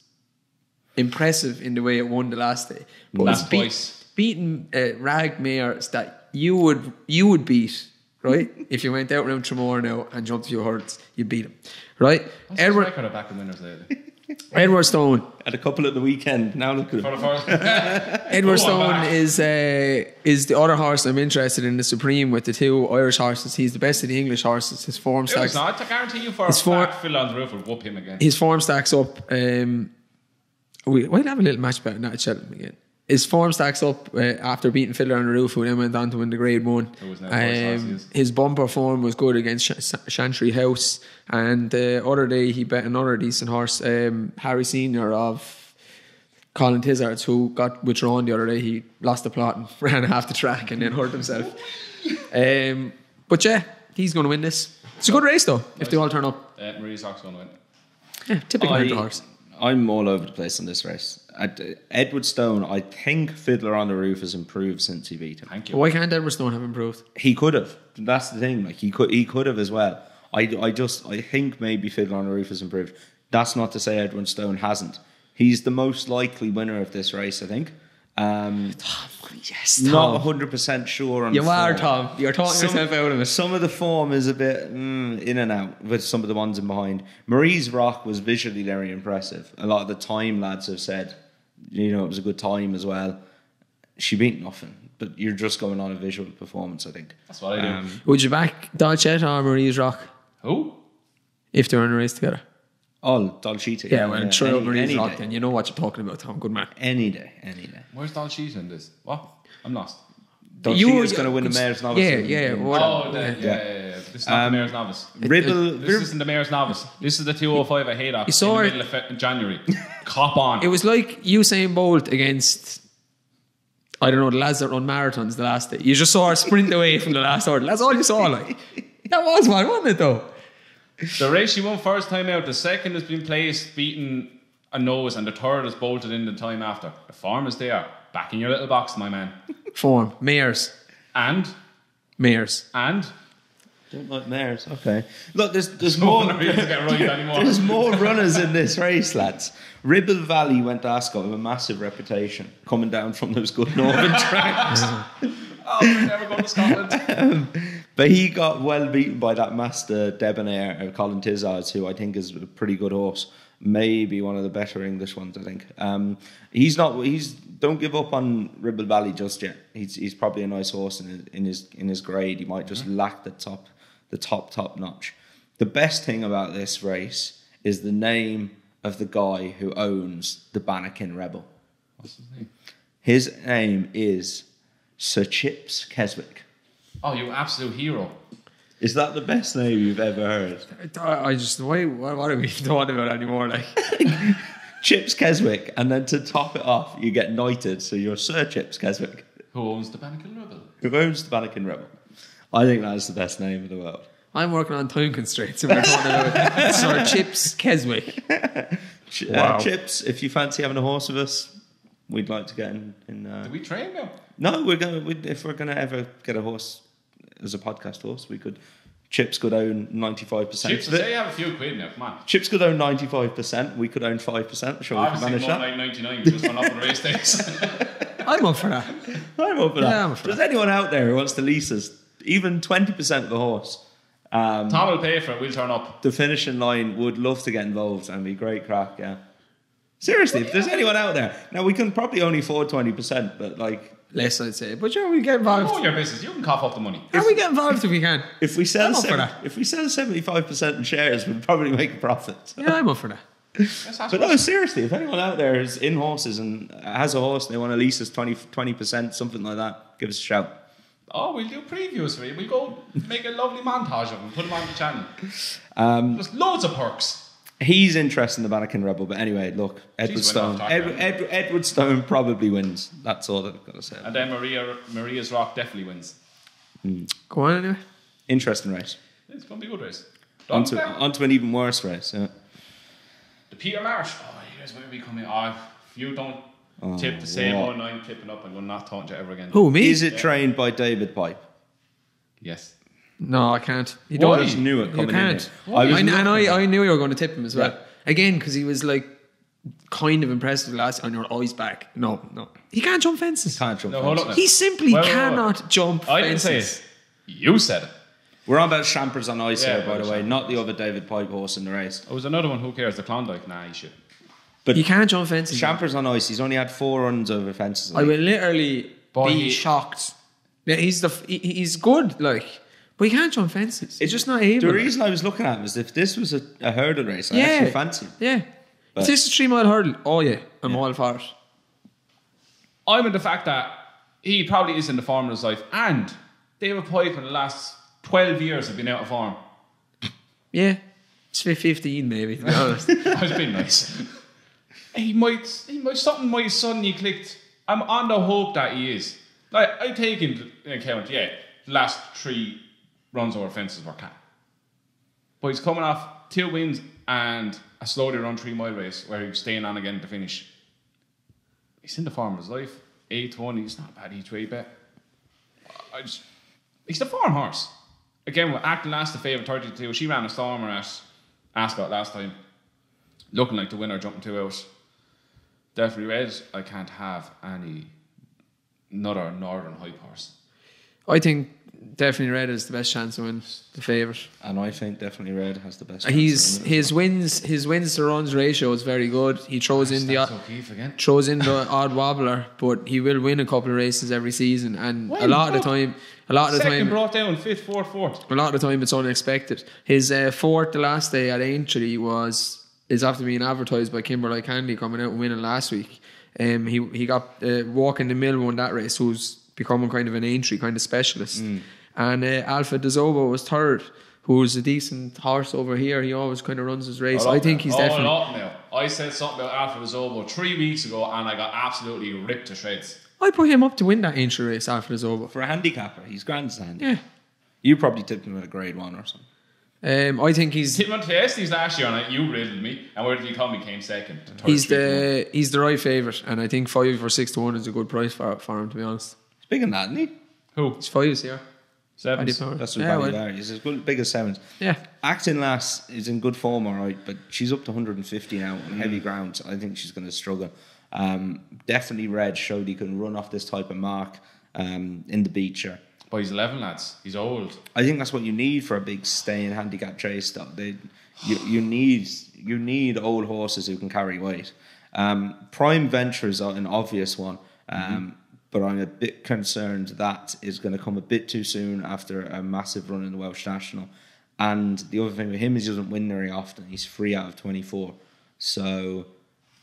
impressive in the way it won the last day. But Last it's beat, beating uh, rag mares that you would you would beat. Right, if you went out around Tremor now and jumped a few hurdles, you'd beat him. Right, What's his Edward record of back in winners lately? Edwardstone. Had a couple at the weekend. Now look at him. Edward Stone is uh, is the other horse I'm interested in, the Supreme with the two Irish horses. He's the best of the English horses. His form It stacks. was not. I guarantee you for a It's for- fact Phil on the roof would whoop him again. his form stacks up. Um, we we'll have a little match bet now at Cheltenham again. His form stacks up uh, after beating Fiddler on the roof, who then went on to win the Grade One. Who was now Um, his bumper form was good against Sh- Chantry House, and the other day he bet another decent horse, um, Harry Senior of Colin Tizzard's, who got withdrawn the other day. He lost the plot and ran half the track and then hurt himself. Um, but yeah, he's going to win this. It's a good race though, if they all turn up. Uh, Marie's Rock's going to win. Yeah, typical I, horse. I'm all over the place on this race. I, Edwardstone, I think Fiddler on the Roof has improved since he beat him. Thank you. Why can't Edwardstone have improved? He could have. That's the thing. Like he could, he could have as well. I, I just, I think maybe Fiddler on the Roof has improved. That's not to say Edwardstone hasn't. He's the most likely winner of this race, I think. Um, Yes, Tom. not 100 percent sure on. You are, form. Tom. You're talking Some- yourself out of it. Some of the form is a bit mm, in and out with some of the ones in behind. Marie's Rock was visually very impressive. A lot of the time lads have said, you know, it was a good time as well. She beat nothing, but you're just going on a visual performance, I think. That's what I do. Um, Would you back Dolcet or Marie's Rock Who? if they're in a race together? Oh, Dolcita. Yeah, well, throw any, Marie's any Rock day. then. You know what you're talking about, Tom. Good man. Any day, any day. Where's Dalcheet in this? What? I'm lost. Dolcita's going to win the mayor's novice. Yeah, in- yeah. in- Oh, the, yeah, yeah, yeah, yeah. This is not Um, the Mayor's Novice. Ribble, This isn't the Mayor's Novice. This is the 205 at Haydock You saw in the it? middle of January. Cop on. It was like Usain Bolt against, I don't know, the lads that run marathons the last day. You just saw her sprint away from the last hurdle. That's all you saw, like. That was one, wasn't it, though? The race she won first time out, the second has been placed, beaten a nose, and the third is bolted in the time after. The form is there. Back in your little box, my man. Form. Mayors. And, Mayors. and, Don't like mares. Okay. Look, there's there's more. get right. There's more runners in this race, lads. Ribble Valley went to Ascot with a massive reputation, coming down from those good northern tracks. Oh, we're never going to Scotland. But he got well beaten by that master debonair, uh, Colin Tizzard's, who I think is a pretty good horse. Maybe one of the better English ones, I think. Um, he's not. He's don't give up on Ribble Valley just yet. He's he's probably a nice horse in his in his, in his grade. He might just lack the top the top top notch. The best thing about this race is the name of the guy who owns the Bannakin Rebel. What's his name? His name is Sir Chips Keswick. Oh, you absolute hero. Is that the best name you've ever heard? I I just, why, what, what are we talking about it anymore? Like, Chips Keswick, and then to top it off, you get knighted, so you're Sir Chips Keswick, Who owns the Bannacle Rebel? who owns the Bannakin Rebel. I think that is the best name in the world. I'm working on time constraints and we're talking about Sir Chips Keswick. Ch- Wow. uh, Chips, if you fancy having a horse with us, we'd like to get in. in uh, Do we train now? no, we're gonna. We'd, if we're gonna ever get a horse as a podcast horse, we could. Chips could own ninety five percent. Chips, say you have a few quid now, come on. Chips could own ninety five percent. We could own five percent. Sure, we can Obviously, manage more that. like 99 we just went up on race days. I'm up for that. I'm up for that. Yeah, I'm up for Does that. anyone out there who wants to lease us even twenty percent of the horse? Um, Tom will pay for it, we'll turn up. the finishing line would love to get involved and be great crack. Yeah. Seriously, if there's anyone out there, now we can probably only afford twenty percent, but like Less, I'd say. But yeah, we get Know involved. your business, you can cough up the money. Yeah, we get involved if we can. if we sell I'm up for that. if we sell seventy five percent in shares, we'd probably make a profit. Yeah, I'm up for that. Let's But no, seriously, if anyone out there is in horses and has a horse and they want to lease us 20 percent, something like that, give us a shout. Oh, we'll do previews for you. We'll go make a lovely montage of them, put them on the channel. Um, There's loads of perks. He's interested in the Bannakin Rebel, but anyway, look, Edward Jeez, Stone. went Ed. Ed, Edwardstone probably wins. That's all I've got to say. And then Maria Maria's Rock definitely wins. Hmm. Go on anyway. Interesting race. It's going to be a good race. Onto, Done. onto an even worse race. Yeah. The Peter Marsh. Oh, here's where we come in. Oh, ah, if you don't oh, tip the Oh, same what? one I'm tipping up, I'm going to not taunt you ever again. Who me? Is it trained by David Pipe? Yes. No, I can't. You Well, I don't. just knew it You coming in can't. here. I I was and I, I knew you were going to tip him as well. Yeah. Again, because he was like kind of impressive last on your eyes back. No, no, he can't jump fences. Can't jump No, fences. He simply Wait, wait, wait. cannot jump I didn't fences. say it. You said it. We're on about Champers on ice Yeah, here, by the way, not the other David Pipe horse in the race. Oh, was another one. Who cares? The Klondike. Nah, you should. But you can't jump fences. Champers on ice, he's only had four runs over fences. I will literally Boy, be he- shocked. Yeah, he's the he, he's good, like, but he can't jump fences. It's just not able. The reason I was looking at him is if this was a, a hurdle race, I yeah, actually fancy him. Yeah, But- if this is a three mile hurdle, oh yeah, I'm all for it. I'm in the fact that he probably is in the form of his life, and David Pipe in the last 12 years have been out of form. Yeah, it's fif- fifteen maybe. To be honest, I was being nice. he might, he might, something might suddenly clicked. I'm on the hope that he is. Like, I take into account, yeah, last three runs over fences were cat. But he's coming off two wins and a slowly run three mile race where he's staying on again to finish. He's in the form of his life. 8 1, he's not a bad each way bet. I just, he's the farm horse. Again, with Acting Lass the favourite 32, she ran a stormer at Ascot last time. Looking like the winner, jumping two out. Definitly Red. I can't have any another Northern hype horse. I think Definitly Red is the best chance to win the favourite. And I think Definitly Red has the best. chance He's to win it. his wins his wins to runs ratio is very good. He throws in the odd, again. throws in the odd wobbler, but he will win a couple of races every season. And a lot of the time, a lot of the Second time, brought down, fifth, fourth, fourth. a lot of the time it's unexpected. His uh, fourth the last day at Aintree was is after being advertised by Kimberlite Candy coming out and winning last week. Um, he he got uh, Walk In The Mill won that race, who's becoming kind of an Aintree kind of specialist. Mm. And uh, Alpha Des Obeaux was third, who's a decent horse over here. He always kind of runs his race. Hold I think now. he's Hold definitely. up now. I said something about Alpha Des Obeaux three weeks ago and I got absolutely ripped to shreds. I put him up to win that Aintree race after Dezobo. for a handicapper. He's grandstand. Yeah. You probably tipped him at a grade one or something. Um, I think he's Tipman Testies last year and you riddled me. And where did he come? He came second. He's the he's the right favourite, and I think five or six to one is a good price for for him. To be honest, He's bigger than that, isn't he? one. Who? it's fives here. Seven. Paddy Power. That's yeah, what well, yeah, He's as good, big as sevens. yeah. Acting Lass is in good form, all right, but she's up to 150 now on Mm. heavy ground. So I think she's going to struggle. Um, Definitly Red showed he can run off this type of mark um, in the Becher. But he's 11 lads. He's old. I think that's what you need for a big staying handicap chase. Though they, you, you need you need old horses who can carry weight. Um, Prime Venture is an obvious one, um, but I'm a bit concerned that is going to come a bit too soon after a massive run in the Welsh National. And the other thing with him is he doesn't win very often. He's three out of twenty four, so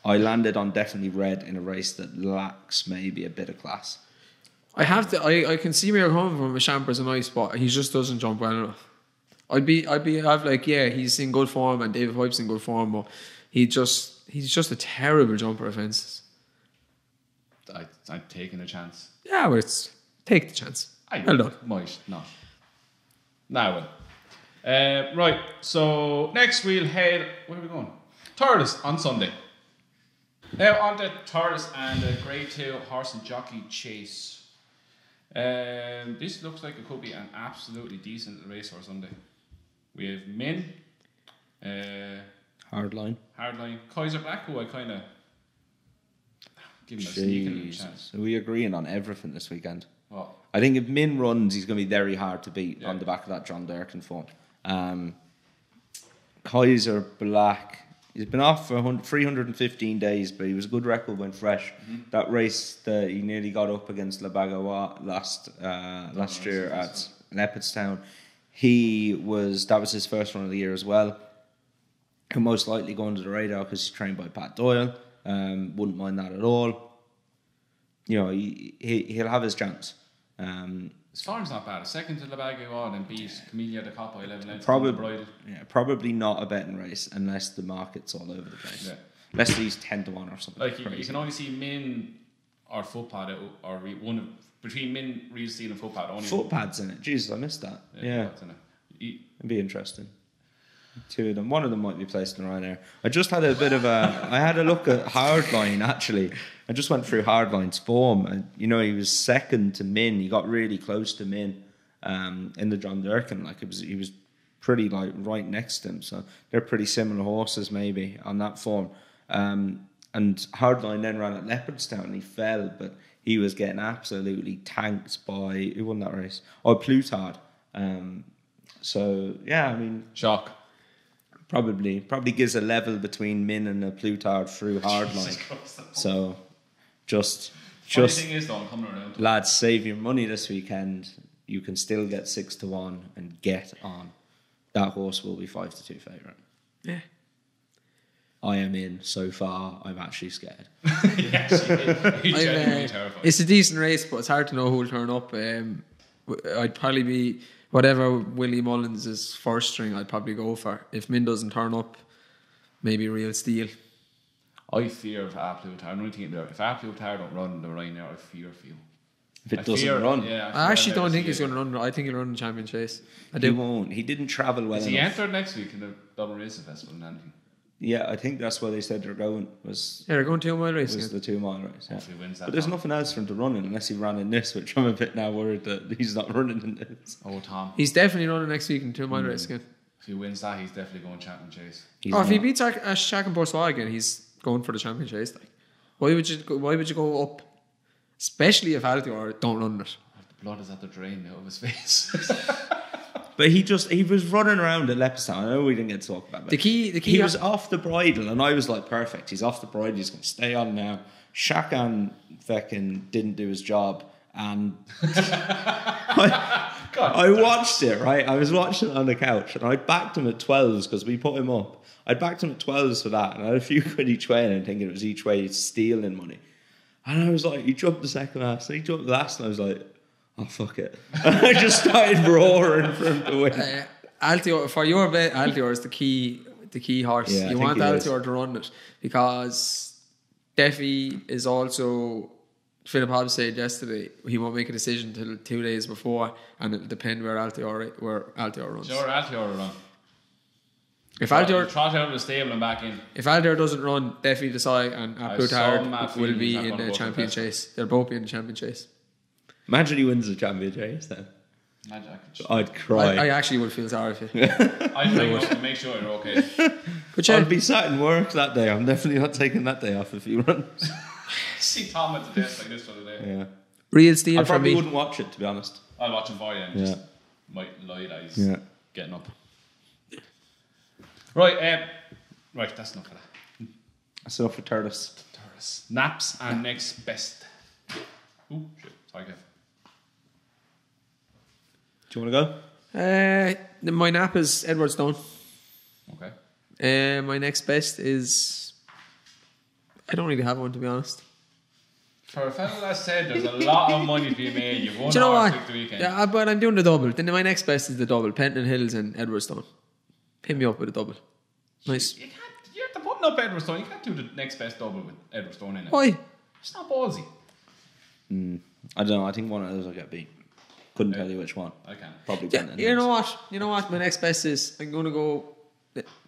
I landed on Definitly Red in a race that lacks maybe a bit of class. I have to. I, I can see where you're coming from Champers and Ice, but he just doesn't jump well enough. I'd be I'd be I've like yeah he's in good form and David Pipe's in good form, but he just he's just a terrible jumper of fences. I, I'm taking a chance. Yeah, but it's take the chance. I well done. might not. Now, well. Uh, right, so next we'll head. Where are we going? Thurles on Sunday. Now on to Thurles and the Grade 2 Horse and Jockey Chase. Um, this looks like it could be an absolutely decent race for Sunday. We have Min, uh, Hard line. Hardline, Kaiser Black, who I kind of give him a sneaking chance. Are we agreeing on everything this weekend? Well, I think if Min runs, he's going to be very hard to beat Yeah. on the back of that John Durkan form. Um, Kaiser Black, he's been off for 315 days, but he was a good record when fresh. Mm-hmm. That race that he nearly got up against Labagawa last uh, last that's year at Leopardstown, he was that was his first run of the year as well. He'll most likely go under the radar because he's trained by Pat Doyle. Um, wouldn't mind that at all. You know, he, he he'll have his chance. Um, his form's not bad. A second to Labago and beat Camellia de Capo 11 lengths. Probably, yeah, probably not a betting race unless the market's all over the place. Yeah. Unless these ten to one or something. Like you, you can only see Min or footpad or re, one of, between Min, Real Steel, and footpad. Only Footpads in it. Jesus, I missed that. Yeah, footpads in it. You- it'd be interesting. Two of them. One of them might be placed in Ryanair. I just had a bit of a. I had a look at Hardline actually. I just went through Hardline's form, and you know he was second to Min. He got really close to Min um, in the John Durkan. Like it was, he was pretty like right next to him. So they're pretty similar horses maybe on that form. Um, and Hardline then ran at Leopardstown and he fell, but he was getting absolutely tanked by who won that race? Oh, Plus Tard. Um, so yeah, I mean, Shock. Probably probably gives a level between Min and A Plus Tard through hardline. So just Funny just thing is, though, I'm coming around. lads, save your money this weekend. You can still get six to one and get on. That horse will be five to two favourite. Yeah. I am in so far. I'm actually scared. yes, he, he's I've, genuinely uh, terrified. it's a decent race, but it's hard to know who will turn up. Um, w- I'd probably be whatever Willie Mullins is first string. I'd probably go for. If Min doesn't turn up, maybe Real Steel. I fear if Apple I'm only thinking about if Apple don't run the Ryanair, I fear for you. If it I doesn't fear- run, yeah, I actually don't think he's going to run. I think he'll run the champion chase. I he do. won't. He didn't travel well Is he enough. entered next week in the Dublin Racing Festival and anything? Yeah, I think that's where they said they're going. Was Yeah, they're going two mile race. was again. the two mile race. Yeah. Hopefully he wins that But there's time. nothing else for him to run in unless he ran in this, which I'm a bit now worried that he's not running in this. Oh, Tom. He's definitely running next week in two mile race hmm. again. If he wins that, he's definitely going champion chase. He's oh, if he beats Ash Ash uh, Chacun Pour Soi again, he's going for the champion chase. Like, why would you? Go, why would you go up? Especially if Altior don't run it. The blood is at the drain out of his face. But he just he was running around at Leopardstown. I know we didn't get to talk about that. The key- the key- he was off the bridle, and I was like, perfect. He's off the bridle. He's going to stay on now. Shakan fucking didn't do his job, and I, I watched it. Right, I was watching it on the couch, and I backed him at twelves because we put him up. I backed him at twelves for that, and I had a few quid each way, and I'm thinking it was each way stealing money. And I was like, he jumped the second last, and he jumped the last, and I was like, oh fuck it. I just started roaring from the to win. Uh, Altior for your bet, Altior is the key, the key horse. Yeah, you want he is. Altior to run it because Defi is also. Philip Hobbs said yesterday he won't make a decision till two days before, and it'll depend where Altior where Altior runs. Sure, Altior will run. If Trot, Altior trot out of the stable and back in. if Altior doesn't run, Defi du Seuil and I have some A Plus Tard mad will be in the champion chase. They'll both be in the champion chase. Imagine he wins the champion chase then. Imagine I could- I'd cry. I actually would feel sorry for you. I'd ring up to make sure you're okay. But yeah, I'd be sat in work that day. I'm definitely not taking that day off if he runs. See Tom at the desk like this for the day. Yeah. real I steal for probably me. wouldn't watch it to be honest. I'll watch him for you and Yeah. just might lie that he's Yeah. getting up. Right, um, right, that's enough of that. That's enough for Turtis. Taurus. Naps and next best. Ooh, shit. Sorry, Kev. Do you want to go? Uh, my nap is Edwardstone. Okay. Uh, my next best is. I don't really have one to be honest. For a fellow that said there's a lot of money to be made, you've won Do you know what? the weekend. Yeah, uh, but I'm doing the double. Then my next best is the double. Penton Hills and Edwardstone. Pin me up with a double. Nice. You can't, you're the putting up Edwardstone. You can't do the next best double with Edwardstone in it. Why? It's not ballsy. I don't know. I think one of those will get beat. Couldn't tell you which one. I can't. Probably Yeah, Brendan you Hills. know what? You know what? My next best is I'm going to go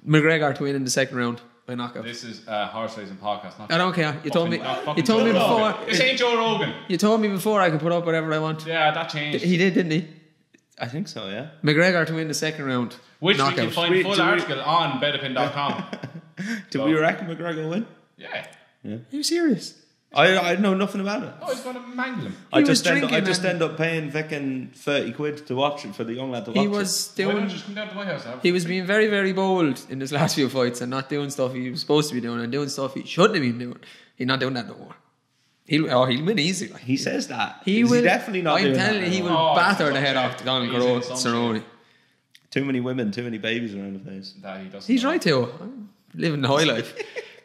McGregor to win in the second round by knockout. This is uh, a horse racing podcast. Not I don't care. You told me. You fucking told me before. Rogan. This ain't Joe Rogan. You told me before I could put up whatever I want. Yeah, that changed. He did, didn't he? I think so. Yeah. McGregor to win the second round. Which knockout. we can find We- full do we- article on betopin.com. Do So- we reckon McGregor will win? yeah. Are you serious? I I know nothing about it. Oh, he's going to mangle him. I He was just end up, I drinking just and- end up paying fucking thirty quid to watch it for the young lad to watch He it. was Why doing. not just come down to my house? Have He was being very, very bold in his last few fights and not doing stuff he was supposed to be doing and doing stuff he shouldn't have been doing. He's not doing that no more. He'll, oh, he'll win easy. Like. He says that. He Is will definitely not I'm doing telling that you, he anymore. will Oh, batter it's the head some off shit. Donald He's in some Cerrone. Too many women, too many babies around the place. that he doesn't He's know. right, Theo. I'm living the high life.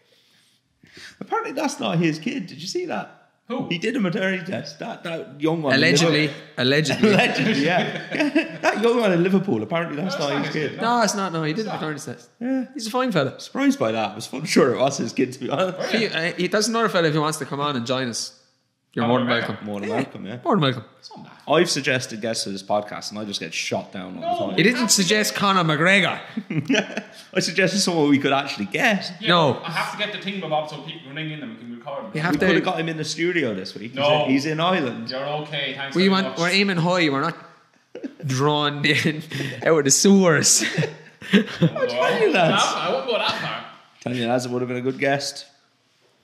Apparently, that's not his kid. Did you see that? Who? He did a maternity test. That that young one. allegedly, allegedly. Allegedly, yeah. that young one in Liverpool. Apparently, that's, That's not not his his kid. kid, No, it's not. No, he did a maternity test. Yeah. He's a fine fella. Surprised by that. I was sure it was his kid to be honest. He, uh, he, that's another fella if he wants to come on and join us. You're more than Rebecca. welcome. More than Yeah, welcome, yeah. More than welcome. Some. I've suggested guests for this podcast, and I just get shot down all No. the He time. didn't suggest Conor McGregor. I suggested someone we could actually get. Yeah, No. but I have to get the thing Bob so people can ring in and we can record. You have We to- could have got him in the studio this week. He's No. in- He's in Ireland. You're okay. Thanks We very want, much. we're aiming high. We're not drawn in out of the sewers. No, you, lads. I won't go that far. Telling you, as it would have been a good guest.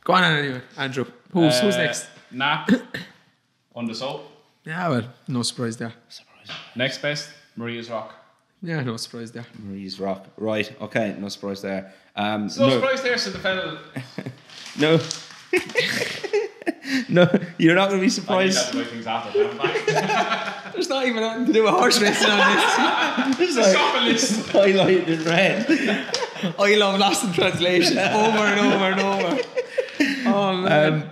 Go on anyway, Andrew. Who's, who's Uh, next? Nap. Un De Sceaux. Yeah, well, no surprise there. Surprise. Next best, Maria's Rock. Yeah, no surprise there. Marie's rock. Right. Okay. No surprise there. Um, So no, surprise there, so the fella. no. no, you're not going to be I need surprised. that to things after. There's not even nothing to do with horse racing on It's like Stop a list. highlighted in red. I love Lost in Translation over and over and over. Oh man. Um,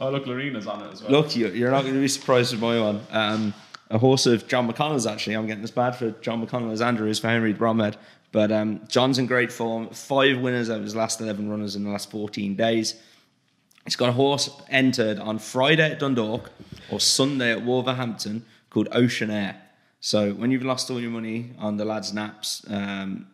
Oh look, Lorena's on it as well. look, you- you're not going to be surprised with my one. Um, a horse of John McConnell's actually. I'm getting as bad for John McConnell as Andrew is for Henry Bromhead. But um, John's in great form. Five winners out of his last 11 runners in the last 14 days. He's got a horse entered on Friday at Dundalk or Sunday at Wolverhampton called Ocean Air. So when you've lost all your money on the lads' naps um,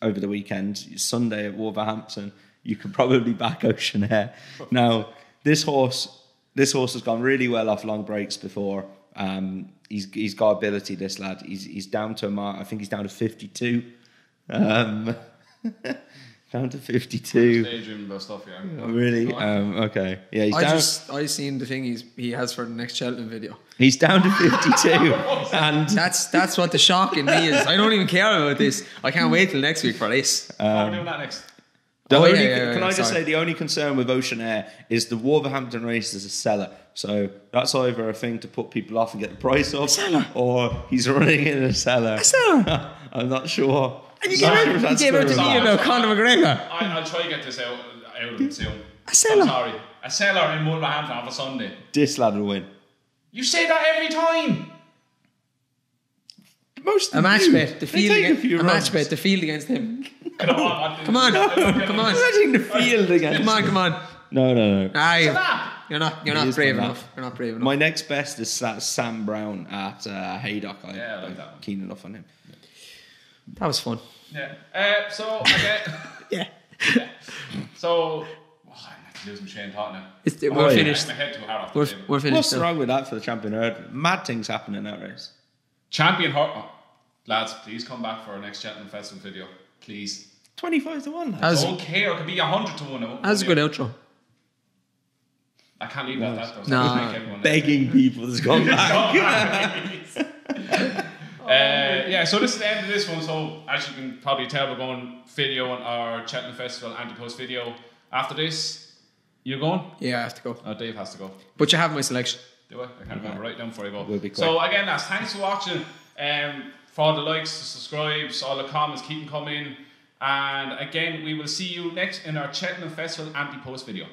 over the weekend, Sunday at Wolverhampton, you can probably back Ocean Air. Now this horse, this horse has gone really well off long breaks before. Um, he's he's got ability. This lad, he's he's down to a mark. I think he's down to fifty two. Um, down to fifty two. Daydreaming about yeah. Oh, really? Um, okay. Yeah, he's I down. just I seen the thing he's, he has for the next Cheltenham video. He's down to fifty-two, and That's that's what the shock in me is. I don't even care about this. I can't wait till next week for this. How are we doing that next? The Oh, only, yeah, yeah, can yeah, I just sorry. say the only concern with Ocean Air is the Wolverhampton race is a seller. So that's either a thing to put people off and get the price up, or he's running in a cellar. seller? I'm not sure. And you Not gave sure out, if you gave out true to or me not. about Conor McGregor. I, I'll try to get this out, out of him soon. A seller? I'm sorry. A seller in Wolverhampton on a Sunday. This lad will win. You say that every time. Most A match bet, the field take a against, few a match runs. bet, the field against him. Come on, Come on, come on, Imagine the field again. come on, come on. No, no, no. Ah, you're, Snap. you're not, you're It not brave my enough. You're not brave enough. My next best is Sa- Sam Brown at uh, Haydock. I, Yeah, I like I'm that one. Keen enough on him. that was fun. Yeah. Uh, so, okay. Yeah, so, oh, I'm losing train of thought now. it's, we're Oh, finished. My head too hard off the We're, we're finished. What's now. wrong with that for the champion herd? Mad things happen in that race. Champion Hor- oh, Lads, please come back for our next Cheltenham Festival video. Please. 25 to 1. That lads. was, Don't care. It could be 100 to 1. that was a good outro. I can't leave that that though. so No. I'll make Begging people to come back. Uh, yeah, so this is the end of this one. So as you can probably tell, we're going video on our Cheltenham Festival anti-post video. After this, you're going? Yeah, I have to go. Oh, Dave has to go. But you have my selection. Do I? I can't remember. Right down before I go. We'll be quick. so again, that's thanks for watching. Um, for all the likes, the subscribes, all the comments, keep them coming. And again, we will see you next in our Cheltenham Festival anti-post video.